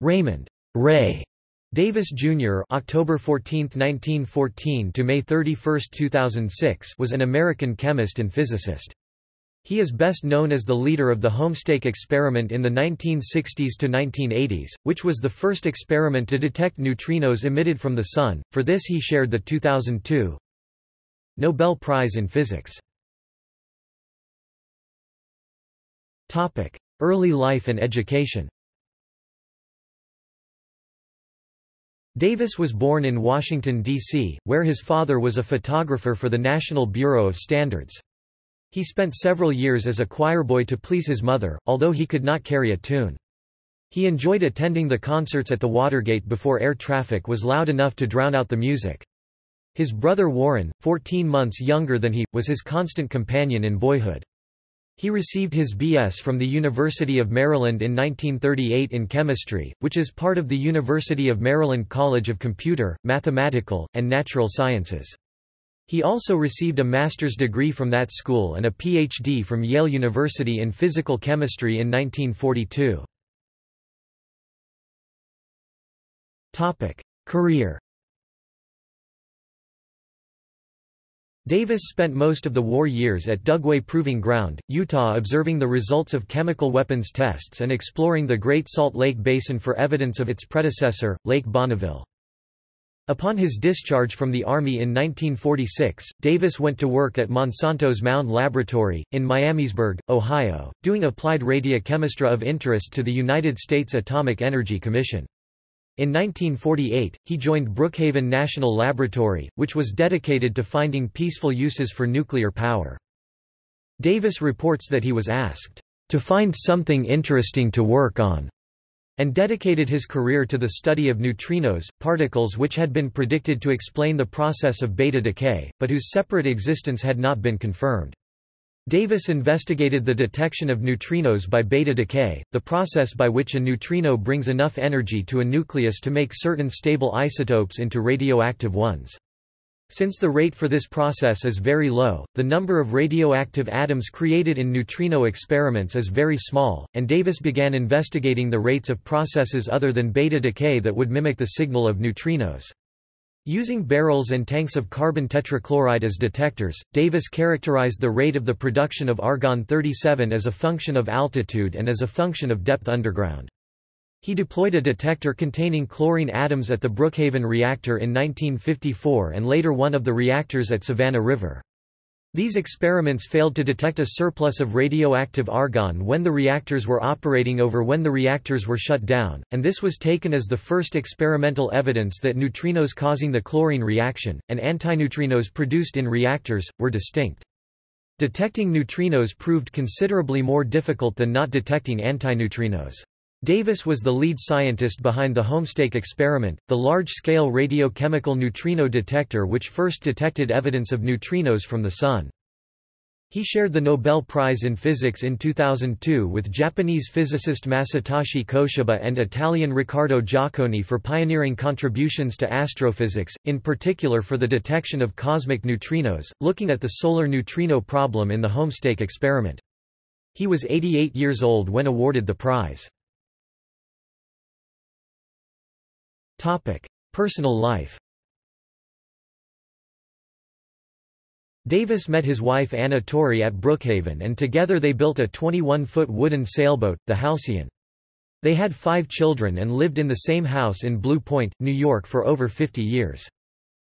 Raymond Ray Davis Jr. October 14, 1914 to May 31, 2006 was an American chemist and physicist. He is best known as the leader of the Homestake experiment in the 1960s to 1980s, which was the first experiment to detect neutrinos emitted from the Sun. For this he shared the 2002 Nobel Prize in Physics. Early life and education Davis was born in Washington, D.C., where his father was a photographer for the National Bureau of Standards. He spent several years as a choirboy to please his mother, although he could not carry a tune. He enjoyed attending the concerts at the Watergate before air traffic was loud enough to drown out the music. His brother Warren, 14 months younger than he, was his constant companion in boyhood. He received his B.S. from the University of Maryland in 1938 in chemistry, which is part of the University of Maryland College of Computer, Mathematical, and Natural Sciences. He also received a master's degree from that school and a Ph.D. from Yale University in physical chemistry in 1942. Career Davis spent most of the war years at Dugway Proving Ground, Utah observing the results of chemical weapons tests and exploring the Great Salt Lake Basin for evidence of its predecessor, Lake Bonneville. Upon his discharge from the Army in 1946, Davis went to work at Monsanto's Mound Laboratory, in Miamisburg, Ohio, doing applied radiochemistry of interest to the United States Atomic Energy Commission. In 1948, he joined Brookhaven National Laboratory, which was dedicated to finding peaceful uses for nuclear power. Davis reports that he was asked, "...to find something interesting to work on," and dedicated his career to the study of neutrinos, particles which had been predicted to explain the process of beta decay, but whose separate existence had not been confirmed. Davis investigated the detection of neutrinos by beta decay, the process by which a neutrino brings enough energy to a nucleus to make certain stable isotopes into radioactive ones. Since the rate for this process is very low, the number of radioactive atoms created in neutrino experiments is very small, and Davis began investigating the rates of processes other than beta decay that would mimic the signal of neutrinos. Using barrels and tanks of carbon tetrachloride as detectors, Davis characterized the rate of the production of argon-37 as a function of altitude and as a function of depth underground. He deployed a detector containing chlorine atoms at the Brookhaven reactor in 1954 and later one of the reactors at Savannah River. These experiments failed to detect a surplus of radioactive argon when the reactors were operating over when the reactors were shut down, and this was taken as the first experimental evidence that neutrinos causing the chlorine reaction, and antineutrinos produced in reactors, were distinct. Detecting neutrinos proved considerably more difficult than not detecting antineutrinos. Davis was the lead scientist behind the Homestake experiment, the large-scale radiochemical neutrino detector which first detected evidence of neutrinos from the Sun. He shared the Nobel Prize in Physics in 2002 with Japanese physicist Masatoshi Koshiba and Italian Riccardo Giacconi for pioneering contributions to astrophysics, in particular for the detection of cosmic neutrinos, looking at the solar neutrino problem in the Homestake experiment. He was 88 years old when awarded the prize. Topic: Personal life. Davis met his wife Anna Torrey at Brookhaven and together they built a 21-foot wooden sailboat, the Halcyon. They had five children and lived in the same house in Blue Point, New York for over 50 years.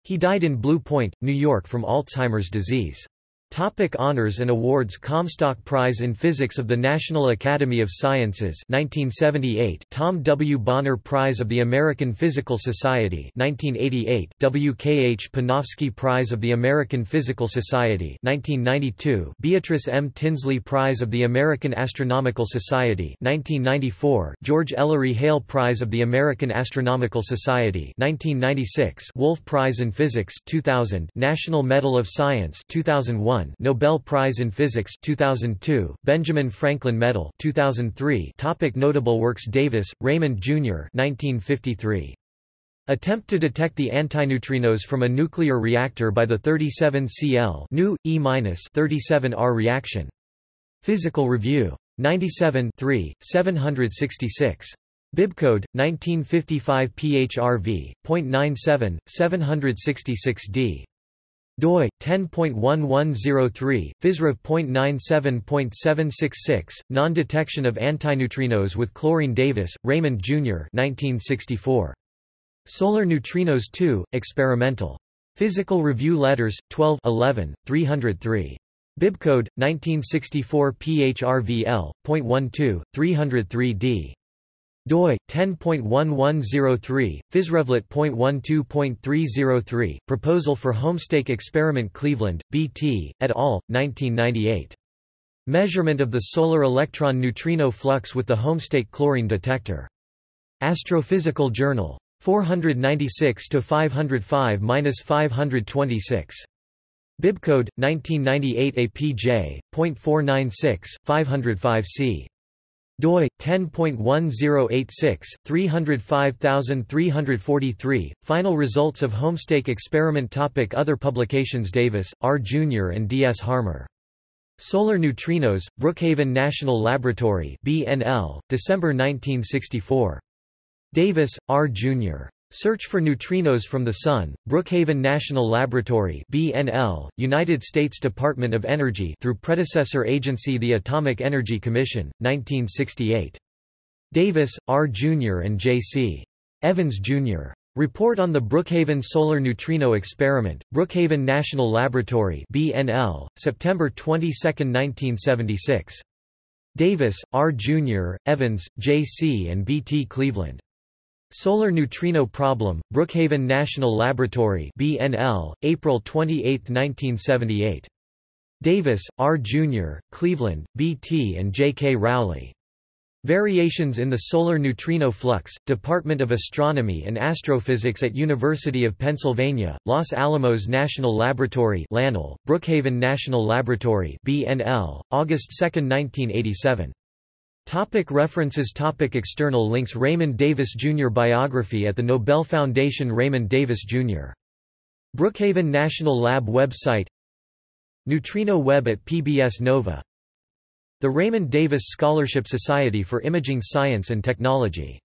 He died in Blue Point, New York from Alzheimer's disease. Topic honors and awards Comstock Prize in Physics of the National Academy of Sciences 1978 Tom W. Bonner Prize of the American Physical Society 1988 W. K. H. Panofsky Prize of the American Physical Society 1992 Beatrice M. Tinsley Prize of the American Astronomical Society 1994 George Ellery Hale Prize of the American Astronomical Society 1996 Wolf Prize in Physics 2000 National Medal of Science 2001 Nobel Prize in Physics 2002, Benjamin Franklin Medal 2003 Topic Notable works Davis, Raymond Jr. 1953. Attempt to detect the antineutrinos from a nuclear reactor by the 37Cl Nu, E 37R reaction. Physical Review. 97 3, 766. Bibcode 1955 PHRV .97 766D doi 10.1103 physrev.97.766 non-detection of antineutrinos with chlorine Davis Raymond Jr 1964 Solar neutrinos 2 experimental. Physical Review Letters 12 11 303 Bibcode 1964 PHRVL.12 303D doi 10.1103 physrevlet.12.303 proposal for homestake experiment cleveland bt et al. 1998 measurement of the solar electron neutrino flux with the homestake chlorine detector. Astrophysical journal. 496 to 505-526 bibcode 1998 apj.496 505c doi 10.1086 305343 final results of homestake experiment topic other publications Davis R. Jr and D. S. Harmer. Solar Neutrinos Brookhaven National Laboratory BNL December 1964 Davis R. Jr Search for Neutrinos from the Sun, Brookhaven National Laboratory BNL, United States Department of Energy through predecessor agency the Atomic Energy Commission, 1968. Davis, R. Jr. and J.C. Evans, Jr. Report on the Brookhaven Solar Neutrino Experiment, Brookhaven National Laboratory BNL, September 22, 1976. Davis, R. Jr., Evans, J.C. and B.T. Cleveland. Solar Neutrino Problem, Brookhaven National Laboratory BNL, April 28, 1978. Davis, R. Jr., Cleveland, B.T. and J. K. Rowley. Variations in the Solar Neutrino Flux, Department of Astronomy and Astrophysics at University of Pennsylvania, Los Alamos National Laboratory LANL, Brookhaven National Laboratory BNL, August 2, 1987. Topic references. Topic External links. Raymond Davis Jr. Biography at the Nobel Foundation. Raymond Davis Jr. Brookhaven National Lab website. Neutrino Web at PBS Nova. The Raymond Davis Scholarship Society for Imaging Science and Technology